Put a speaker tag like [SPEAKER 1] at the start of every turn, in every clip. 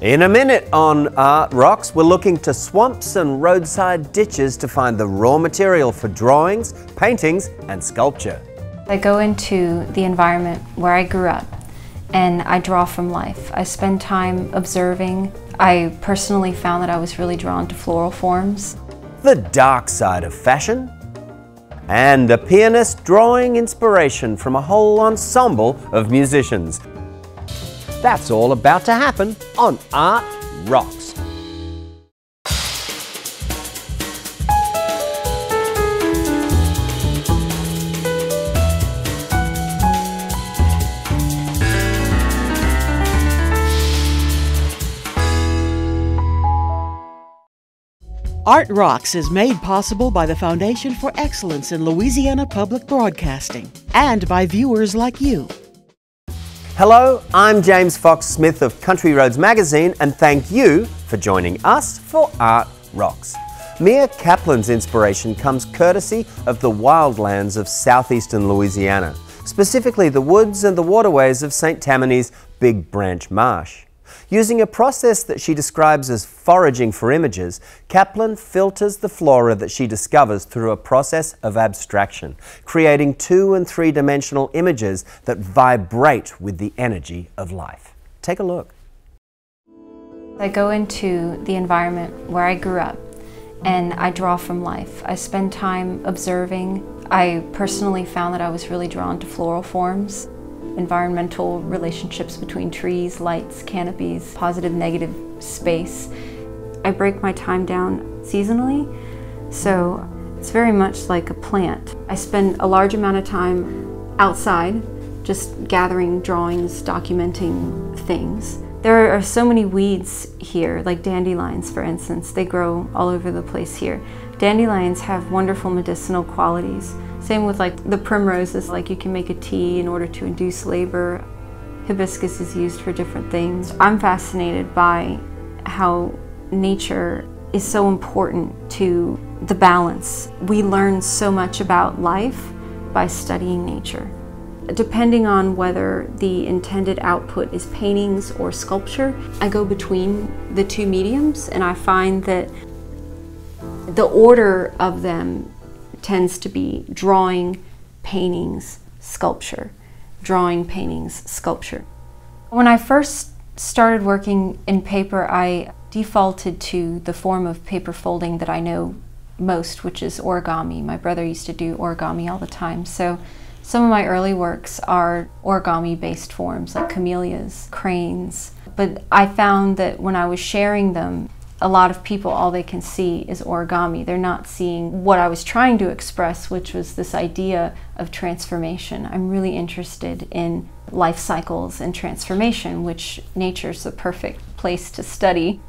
[SPEAKER 1] In a minute on Art Rocks, we're looking to swamps and roadside ditches to find the raw material for drawings, paintings, and sculpture.
[SPEAKER 2] I go into the environment where I grew up and I draw from life. I spend time observing. I personally found that I was really drawn to floral forms.
[SPEAKER 1] The dark side of fashion, and a pianist drawing inspiration from a whole ensemble of musicians. That's all about to happen on Art Rocks.
[SPEAKER 3] Art Rocks is made possible by the Foundation for Excellence in Louisiana Public Broadcasting and by viewers like you.
[SPEAKER 1] Hello, I'm James Fox Smith of Country Roads Magazine, and thank you for joining us for Art Rocks. Mia Kaplan's inspiration comes courtesy of the wildlands of southeastern Louisiana, specifically the woods and the waterways of St. Tammany's Big Branch Marsh. Using a process that she describes as foraging for images, Kaplan filters the flora that she discovers through a process of abstraction, creating two and three dimensional images that vibrate with the energy of life. Take a look.
[SPEAKER 2] I go into the environment where I grew up and I draw from life. I spend time observing. I personally found that I was really drawn to floral forms environmental relationships between trees, lights, canopies, positive, negative space. I break my time down seasonally, so it's very much like a plant. I spend a large amount of time outside, just gathering drawings, documenting things. There are so many weeds here, like dandelions for instance. They grow all over the place here. Dandelions have wonderful medicinal qualities. Same with like the primroses, like you can make a tea in order to induce labor. Hibiscus is used for different things. I'm fascinated by how nature is so important to the balance. We learn so much about life by studying nature. Depending on whether the intended output is paintings or sculpture, I go between the two mediums and I find that the order of them tends to be drawing, paintings, sculpture. Drawing, paintings, sculpture. When I first started working in paper, I defaulted to the form of paper folding that I know most, which is origami. My brother used to do origami all the time. So some of my early works are origami based forms like camellias, cranes. But I found that when I was sharing them, a lot of people, all they can see is origami. They're not seeing what I was trying to express, which was this idea of transformation. I'm really interested in life cycles and transformation, which nature's the perfect place to study.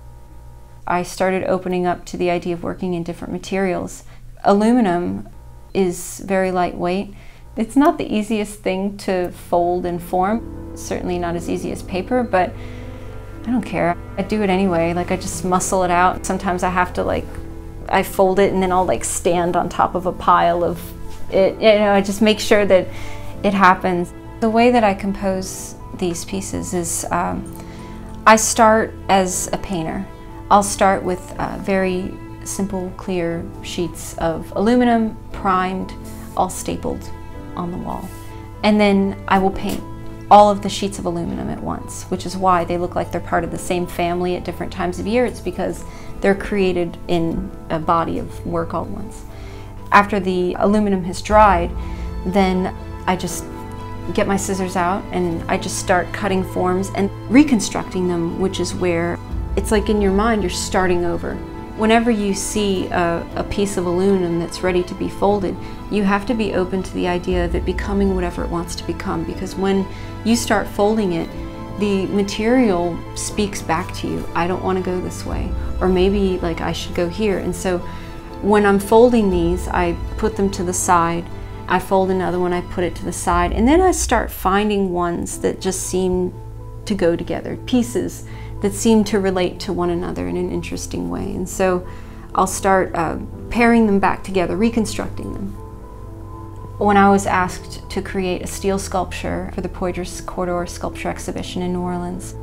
[SPEAKER 2] I started opening up to the idea of working in different materials. Aluminum is very lightweight. It's not the easiest thing to fold and form, certainly not as easy as paper, but I don't care. I do it anyway. Like I just muscle it out. Sometimes I have to like, I fold it and then I'll like stand on top of a pile of it. You know, I just make sure that it happens. The way that I compose these pieces is um, I start as a painter. I'll start with uh, very simple, clear sheets of aluminum, primed, all stapled on the wall. And then I will paint all of the sheets of aluminum at once, which is why they look like they're part of the same family at different times of year. It's because they're created in a body of work all at once. After the aluminum has dried, then I just get my scissors out and I just start cutting forms and reconstructing them, which is where it's like in your mind you're starting over. Whenever you see a, a, piece of aluminum that's ready to be folded, you have to be open to the idea of it becoming whatever it wants to become because when you start folding it, the material speaks back to you. I don't want to go this way. Or maybe like I should go here. And so when I'm folding these, I put them to the side. I fold another one, I put it to the side. And then I start finding ones that just seem to go together, pieces that seem to relate to one another in an interesting way. And so I'll start uh, pairing them back together, reconstructing them. When I was asked to create a steel sculpture for the Poydras Corridor Sculpture Exhibition in New Orleans,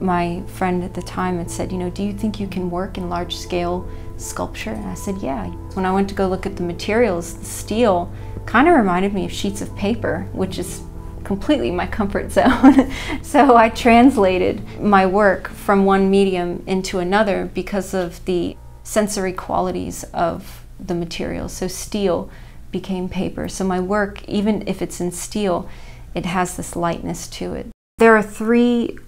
[SPEAKER 2] My friend at the time had said, you know, do you think you can work in large scale sculpture? And I said, yeah. When I went to go look at the materials, the steel kind of reminded me of sheets of paper, which is completely my comfort zone. so I translated my work from one medium into another because of the sensory qualities of the material. So steel became paper. So my work, even if it's in steel, it has this lightness to it. There are three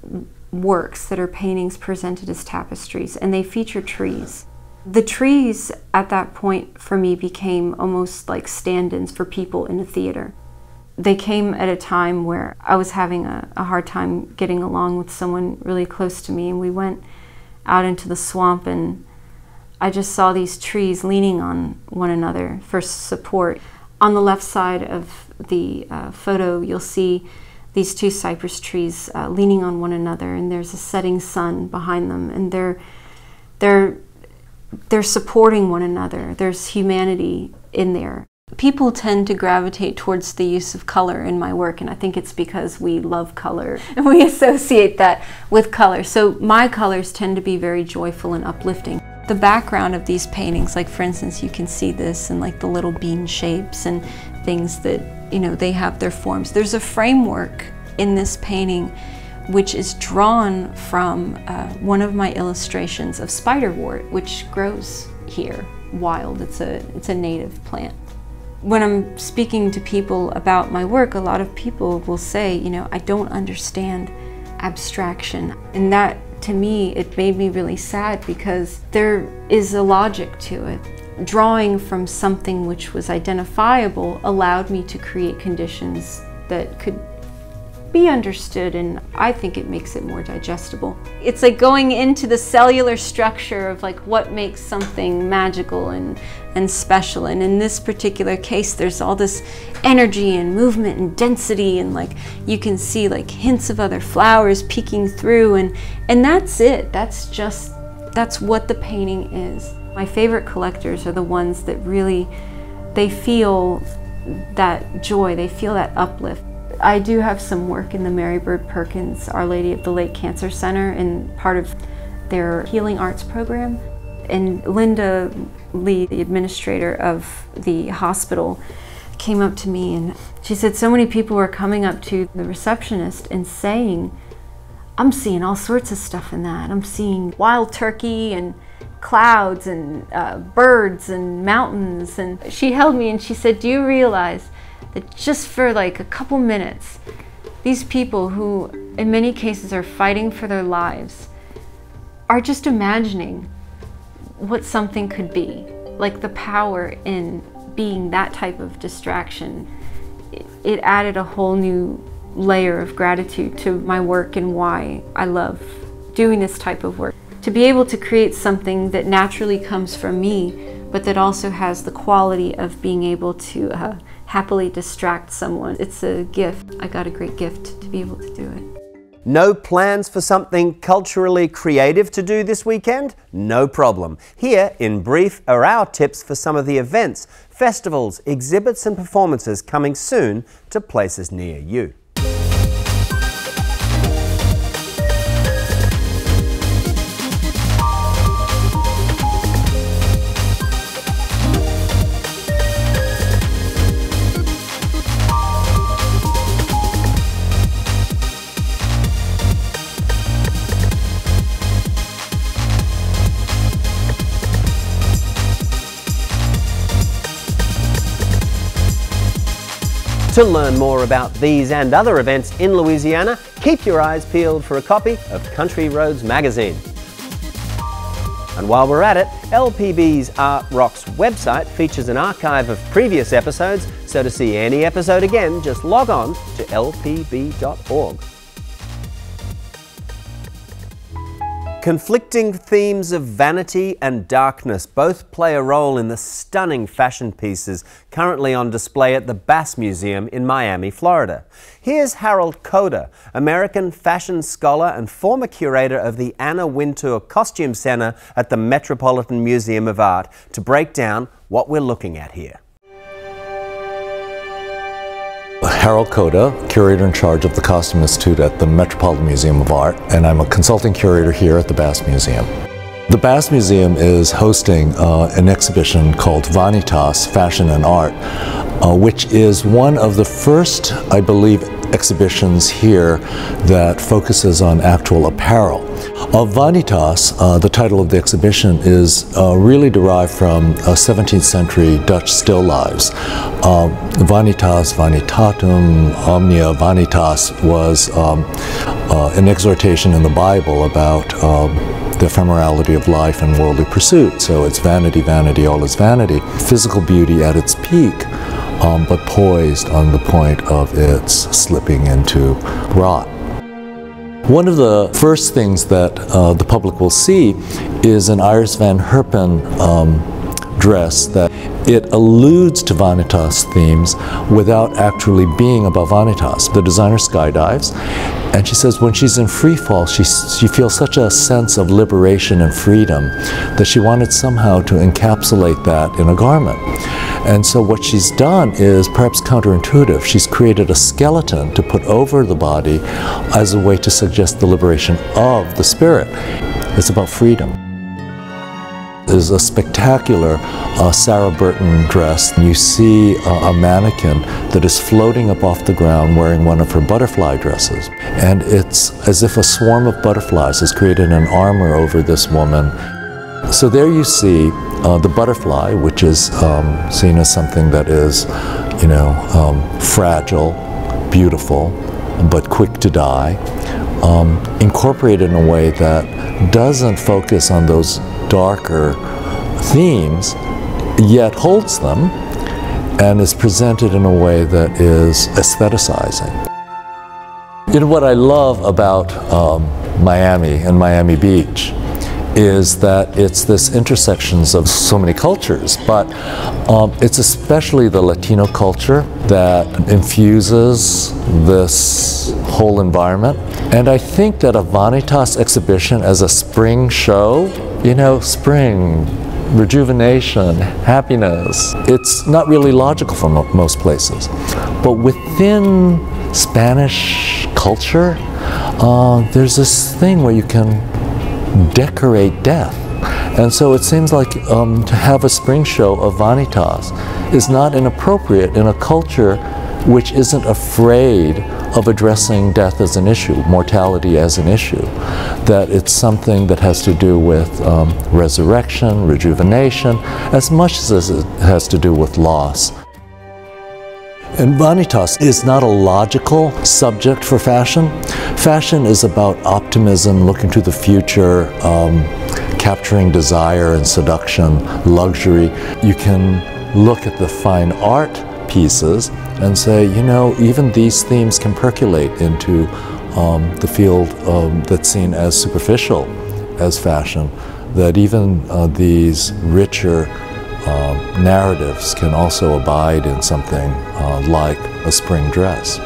[SPEAKER 2] works that are paintings presented as tapestries, and they feature trees. The trees at that point for me became almost like stand ins for people in a theater. They came at a time where I was having a, a, hard time getting along with someone really close to me, and we went out into the swamp, and I just saw these trees leaning on one another for support. On the left side of the uh, photo, you'll see these two cypress trees uh, leaning on one another, and there's a setting sun behind them, and they're they're they're supporting one another. There's humanity in there. People tend to gravitate towards the use of color in my work, and I think it's because we love color and we associate that with color. So my colors tend to be very joyful and uplifting. The background of these paintings, like for instance, you can see this and like the little bean shapes and things that you know, they have their forms. There's a framework in this painting which is drawn from uh, one of my illustrations of spiderwort, which grows here wild. It's a, it's a native plant. When I'm speaking to people about my work, a lot of people will say, you know, I don't understand abstraction. And that, to me, it made me really sad because there is a logic to it. Drawing from something which was identifiable allowed me to create conditions that could be understood and I think it makes it more digestible. It's like going into the cellular structure of like what makes something magical and, and special and in this particular case there's all this energy and movement and density and like you can see like hints of other flowers peeking through and and that's it. That's just that's what the painting is. My favorite collectors are the ones that really, they feel that joy, they feel that uplift. I do have some work in the Mary Bird Perkins Our Lady of the Lake Cancer Center and part of their healing arts program. And Linda Lee, the administrator of the hospital, came up to me and she said so many people were coming up to the receptionist and saying, I'm seeing all sorts of stuff in that. I'm seeing wild turkey and clouds and uh, birds and mountains. And she held me and she said, Do you realize that just for like a couple minutes, these people who, in many cases, are fighting for their lives, are just imagining what something could be, like the power in being that type of distraction. It, added a whole new layer of gratitude to my work and why I love doing this type of work to be able to create something that naturally comes from me, but that also has the quality of being able to uh, happily distract someone. It's a gift. I got a great gift to be able to do it.
[SPEAKER 1] No plans for something culturally creative to do this weekend? No problem. Here, in brief, are our tips for some of the events, festivals, exhibits, and performances coming soon to places near you. To learn more about these and other events in Louisiana, keep your eyes peeled for a copy of Country Roads Magazine. And while we're at it, LPB's Art Rocks website features an archive of previous episodes, so to see any episode again, just log on to lpb.org. Conflicting themes of vanity and darkness both play a role in the stunning fashion pieces currently on display at the Bass Museum in Miami, Florida. Here's Harold Koda, American fashion scholar and former curator of the Anna Wintour Costume Center at the Metropolitan Museum of Art, to break down what we're looking at here.
[SPEAKER 4] Harold Koda, curator in charge of the Costume Institute at the Metropolitan Museum of Art, and I'm a consulting curator here at the Bass Museum. The Bass Museum is hosting uh, an exhibition called Vanitas Fashion and Art, uh, which is one of the first, I believe, exhibitions here that focuses on actual apparel. Of Vanitas, uh, the title of the exhibition is uh, really derived from 17th century Dutch still lifes. Uh, vanitas, vanitatum, omnia vanitas was um, uh, an exhortation in the Bible about um, the ephemerality of life and worldly pursuit. So it's vanity, vanity, all is vanity. Physical beauty at its peak, um, but poised on the point of its slipping into rot. One of the first things that uh, the public will see is an Iris van Herpen um, dress that it alludes to Vanitas themes without actually being about Vanitas. The designer skydives, and she says when she's in free fall, she, she feels such a sense of liberation and freedom that she wanted somehow to encapsulate that in a garment. And so what she's done is perhaps counterintuitive. She's created a skeleton to put over the body as a way to suggest the liberation of the spirit. It's about freedom There's a spectacular uh, Sarah Burton dress. You see uh, a mannequin that is floating up off the ground wearing one of her butterfly dresses. And it's as if a swarm of butterflies has created an armor over this woman. So there you see uh, the butterfly, which is um, seen as something that is, you know, um, fragile, beautiful, but quick to die, um, incorporated in a way that doesn't focus on those darker themes, yet holds them and is presented in a way that is aestheticizing. You know, what I love about um, Miami and Miami Beach is that it's this intersections of so many cultures, but um, it's especially the Latino culture that infuses this whole environment. And I think that a Vanitas exhibition as a spring show, you know, spring, rejuvenation, happiness, it's not really logical for mo most places. But within Spanish culture, uh, there's this thing where you can decorate death. And so it seems like um, to have a spring show of vanitas is not inappropriate in a culture which isn't afraid of addressing death as an issue, mortality as an issue. That it's something that has to do with um, resurrection, rejuvenation, as much as it has to do with loss. And Vanitas is not a logical subject for fashion. Fashion is about optimism, looking to the future, um, capturing desire and seduction, luxury. You can look at the fine art pieces and say, you know, even these themes can percolate into um, the field um, that's seen as superficial as fashion, that even uh, these richer narratives can also abide in something uh, like a spring dress.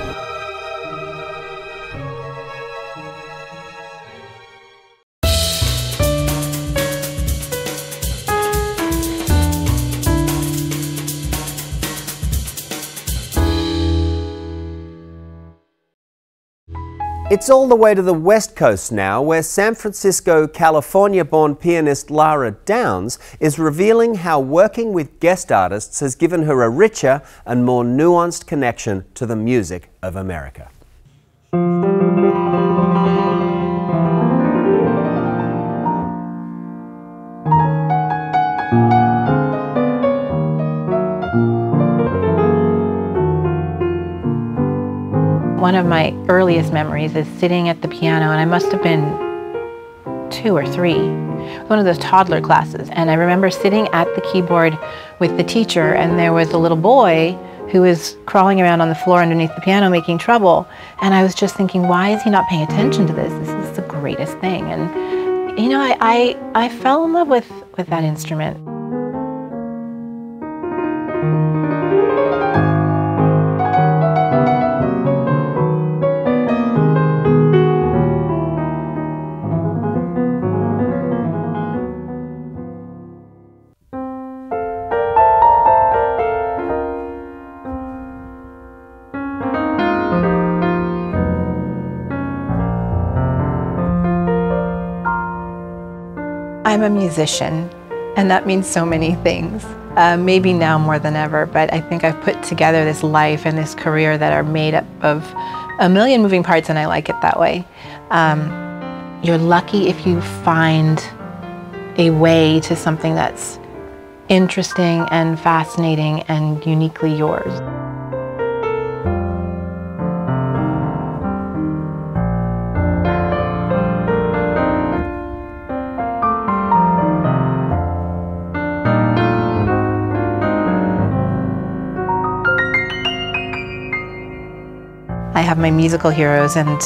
[SPEAKER 1] It's all the way to the West Coast now, where San Francisco, California born pianist Lara Downes is revealing how working with guest artists has given her a richer and more nuanced connection to the music of America.
[SPEAKER 5] One of my earliest memories is sitting at the piano, and I must have been two or three, one of those toddler classes. And I remember sitting at the keyboard with the teacher, and there was a little boy who was crawling around on the floor underneath the piano making trouble. And I was just thinking, why is he not paying attention to this? This is the greatest thing. And, you know, I, I, I fell in love with, with that instrument. A musician, and that means so many things. Uh, maybe now more than ever, but I think I've put together this life and this career that are made up of a million moving parts, and I like it that way. Um, you're lucky if you find a way to something that's interesting and fascinating and uniquely yours. My musical heroes, and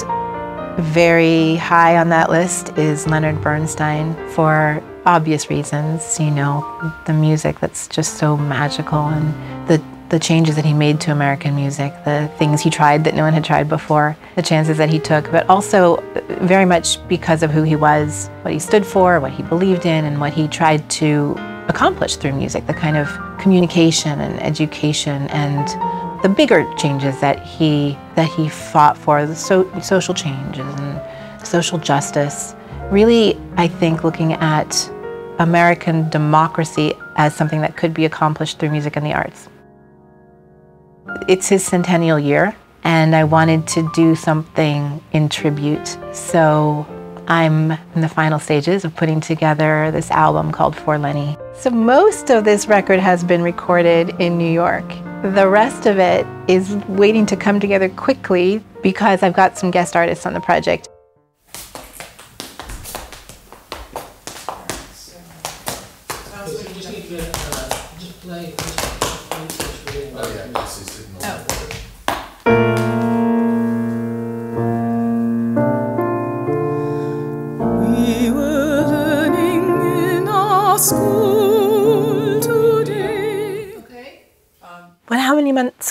[SPEAKER 5] very high on that list is Leonard Bernstein for obvious reasons. You know, the music that's just so magical, and the the changes that he made to American music, the things he tried that no one had tried before, the chances that he took, but also very much because of who he was, what he stood for, what he believed in, and what he tried to accomplish through music, the kind of communication and education and the bigger changes that he that he fought for, the so, social changes and social justice. Really, I think looking at American democracy as something that could be accomplished through music and the arts. It's his centennial year, and I wanted to do something in tribute. So I'm in the final stages of putting together this album called For Lenny. So most of this record has been recorded in New York. The rest of it is waiting to come together quickly because I've got some guest artists on the project.
[SPEAKER 6] We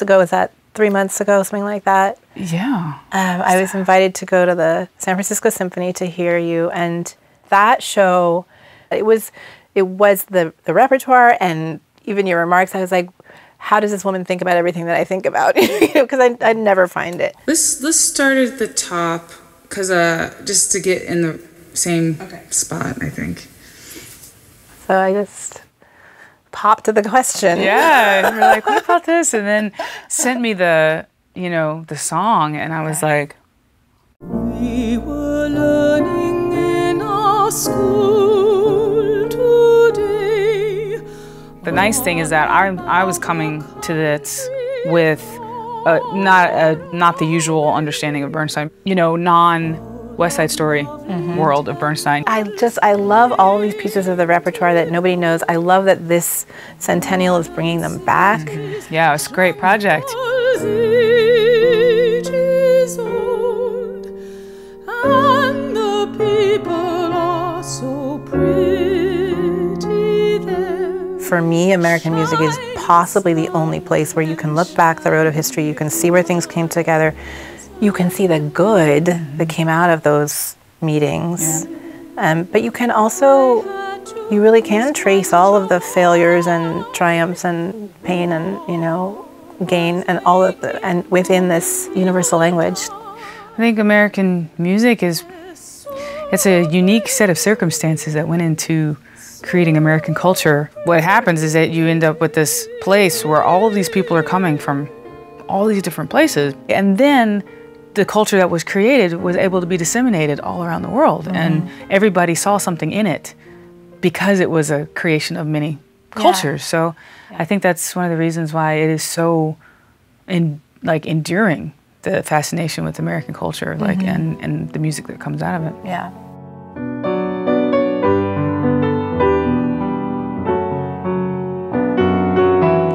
[SPEAKER 5] months ago was that? Three months ago, something like that.
[SPEAKER 7] Yeah.
[SPEAKER 5] Um, I was invited to go to the San Francisco Symphony to hear you, and that show, it was, it was the the repertoire and even your remarks. I was like, how does this woman think about everything that I think about? Because I I never find it.
[SPEAKER 7] Let's let's start at the top, cause uh, just to get in the same spot, I think.
[SPEAKER 5] So I just popped to the question.
[SPEAKER 7] Yeah, and we're like, what about this? And then sent me the, you know, the song, and I was like,
[SPEAKER 6] We were learning in our school today.
[SPEAKER 7] the nice thing is that I I was coming to this with uh, not a, not the usual understanding of Bernstein, you know, non West Side Story mm-hmm. world of Bernstein.
[SPEAKER 5] I just I love all these pieces of the repertoire that nobody knows. I love that this centennial is bringing them back. Mm-hmm.
[SPEAKER 7] Yeah, it's a great project.
[SPEAKER 6] Was ages old, and the people are so pretty there.
[SPEAKER 5] For me, American music is possibly the only place where you can look back the road of history, you can see where things came together, you can see the good that came out of those meetings. Um, but you can also, you really can trace all of the failures and triumphs and pain and, you know, gain and all of the, and within this universal language.
[SPEAKER 7] I think American music is it's a unique set of circumstances that went into creating American culture. What happens is that you end up with this place where all of these people are coming from all these different places. And then the culture that was created was able to be disseminated all around the world mm-hmm. and everybody saw something in it because it was a creation of many cultures. So I think that's one of the reasons why it is so in like enduring the fascination with American culture, like mm-hmm. and, and the music that comes out of it.
[SPEAKER 5] Yeah.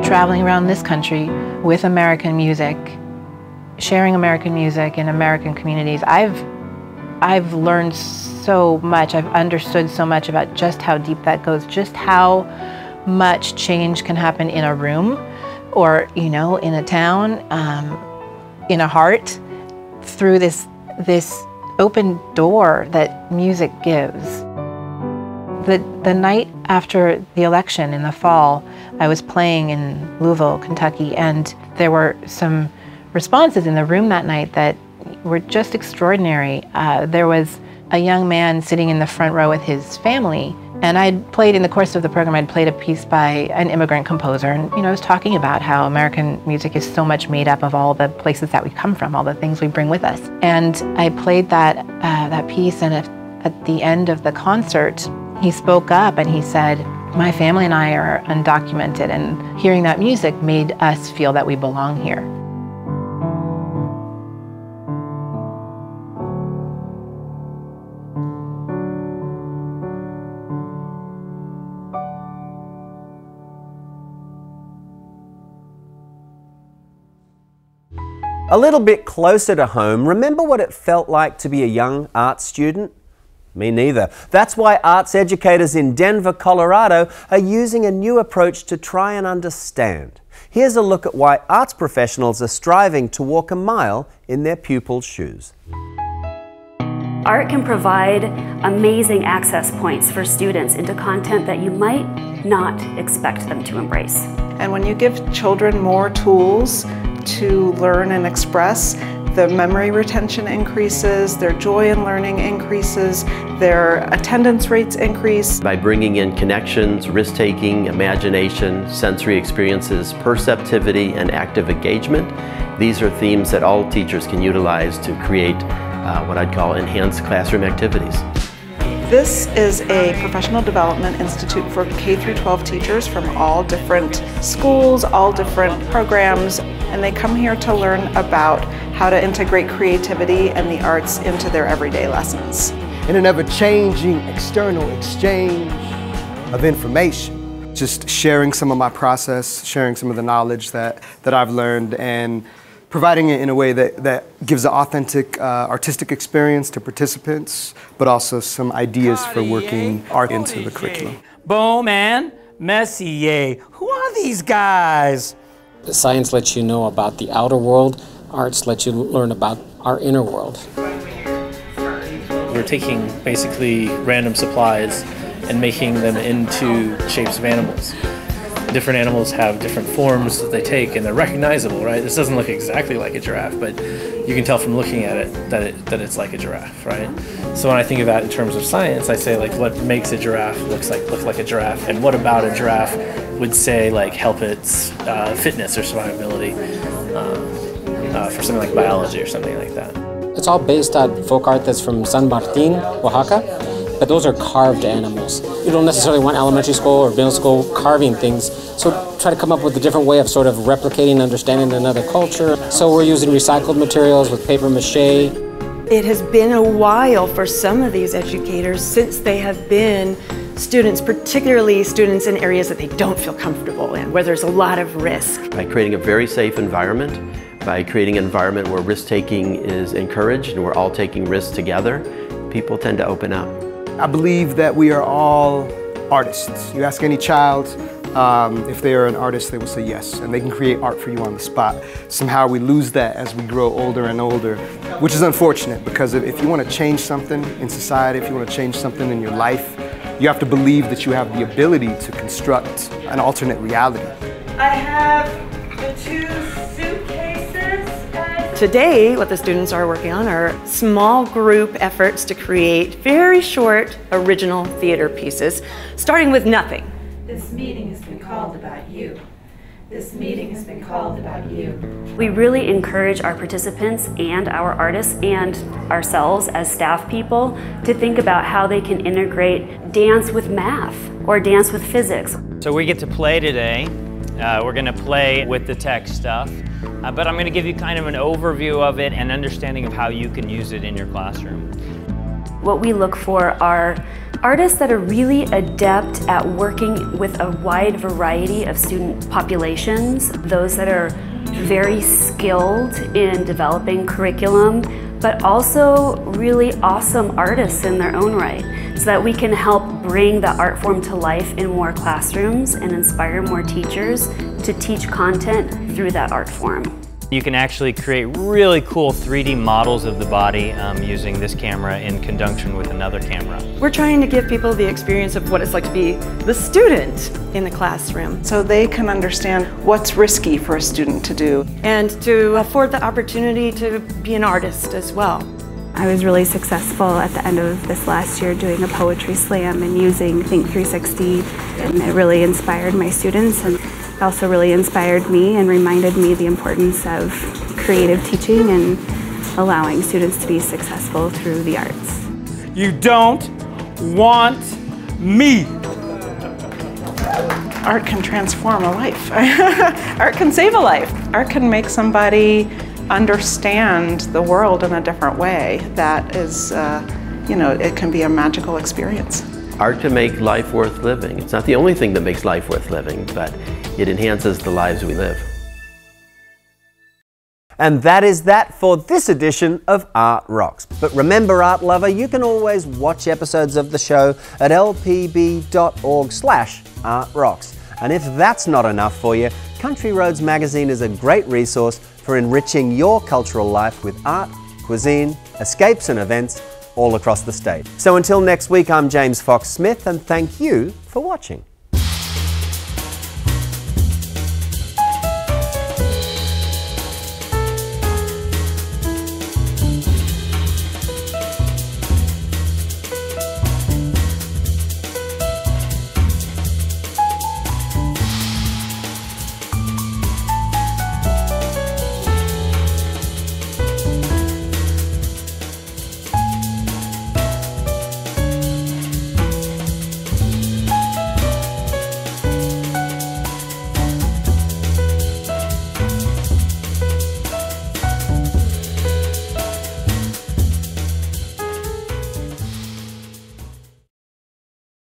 [SPEAKER 5] Traveling around this country with American music, sharing American music in American communities, I've I've learned so much. I've understood so much about just how deep that goes, just how much change can happen in a room or, you know, in a town, um, in a heart through this this open door that music gives. The the night after the election in the fall, I was playing in Louisville, Kentucky, and there were some responses in the room that night that were just extraordinary. Uh, there was a young man sitting in the front row with his family, And I'd played in the course of the program, I'd played a piece by an immigrant composer. And, you know, I was talking about how American music is so much made up of all the places that we come from, all the things we bring with us. And I played that, uh, that piece, and at the end of the concert, he spoke up and he said, my family and I are undocumented, and hearing that music made us feel that we belong here.
[SPEAKER 1] A little bit closer to home, remember what it felt like to be a young art student? Me neither. That's why arts educators in Denver, Colorado are using a new approach to try and understand. Here's a look at why arts professionals are striving to walk a mile in their pupils' shoes.
[SPEAKER 8] Art can provide amazing access points for students into content that you might not expect them to embrace.
[SPEAKER 9] And when you give children more tools to learn and express, the memory retention increases, their joy in learning increases, their attendance rates increase.
[SPEAKER 10] By bringing in connections, risk-taking, imagination, sensory experiences, perceptivity, and active engagement, these are themes that all teachers can utilize to create uh, what I'd call enhanced classroom activities.
[SPEAKER 9] This is a professional development institute for K through 12 teachers from all different schools, all different programs, and they come here to learn about how to integrate creativity and the arts into their everyday lessons.
[SPEAKER 11] In an ever-changing external exchange of information, just sharing some of my process, sharing some of the knowledge that, that I've learned and providing it in a way that, that gives an authentic uh, artistic experience to participants, but also some ideas for working art into the curriculum.
[SPEAKER 12] Bowman, Messier, who are these guys?
[SPEAKER 13] Science lets you know about the outer world, arts let you learn about our inner world.
[SPEAKER 14] We're taking basically random supplies and making them into shapes of animals different animals have different forms that they take and they're recognizable, right? This doesn't look exactly like a giraffe, but you can tell from looking at it that, it, that it's like a giraffe, right? So when I think of that in terms of science, I say like what makes a giraffe looks like look like a giraffe and what about a giraffe would say like help its uh, fitness or survivability uh, uh, for something like biology or something like that.
[SPEAKER 13] It's all based on folk art that's from San Martin, Oaxaca but those are carved animals. You don't necessarily want elementary school or middle school carving things, so try to come up with a different way of sort of replicating understanding another culture. So we're using recycled materials with paper mache.
[SPEAKER 15] It has been a while for some of these educators since they have been students, particularly students in areas that they don't feel comfortable in, where there's a lot of risk.
[SPEAKER 10] By creating a very safe environment, by creating an environment where risk-taking is encouraged and we're all taking risks together, people tend to open up.
[SPEAKER 11] I believe that we are all artists. You ask any child um, if they are an artist, they will say yes, and they can create art for you on the spot. Somehow we lose that as we grow older and older, which is unfortunate because if you want to change something in society, if you want to change something in your life, you have to believe that you have the ability to construct an alternate reality.
[SPEAKER 15] I have the two suitcases. Today, what the students are working on are small group efforts to create very short, original theater pieces, starting with nothing.
[SPEAKER 16] This meeting has been called about you. This meeting has been called about you.
[SPEAKER 8] We really encourage our participants and our artists and ourselves as staff people to think about how they can integrate dance with math or dance with physics.
[SPEAKER 12] So we get to play today. Uh, we're going to play with the tech stuff. Uh, but I'm going to give you kind of an overview of it and understanding of how you can use it in your classroom.
[SPEAKER 8] What we look for are artists that are really adept at working with a wide variety of student populations, those that are very skilled in developing curriculum, but also really awesome artists in their own right, so that we can help bring the art form to life in more classrooms and inspire more teachers to teach content through that art form.
[SPEAKER 12] You can actually create really cool 3D models of the body um, using this camera in conjunction with another camera.
[SPEAKER 15] We're trying to give people the experience of what it's like to be the student in the classroom.
[SPEAKER 9] So they can understand what's risky for a student to do.
[SPEAKER 15] And to afford the opportunity to be an artist as well.
[SPEAKER 17] I was really successful at the end of this last year doing a poetry slam and using Think 360 and it really inspired my students and it also really inspired me and reminded me the importance of creative teaching and allowing students to be successful through the arts.
[SPEAKER 18] You don't want me.
[SPEAKER 9] Art can transform a life. Art can save a life. Art can make somebody understand the world in a different way that is, uh, you know, it can be a magical experience.
[SPEAKER 10] Art can make life worth living. It's not the only thing that makes life worth living, but it enhances the lives we live.
[SPEAKER 1] And that is that for this edition of Art Rocks. But remember, art lover, you can always watch episodes of the show at lpb.org slash artrocks. And if that's not enough for you, Country Roads Magazine is a great resource for enriching your cultural life with art, cuisine, escapes and events all across the state. So until next week, I'm James Fox Smith and thank you for watching.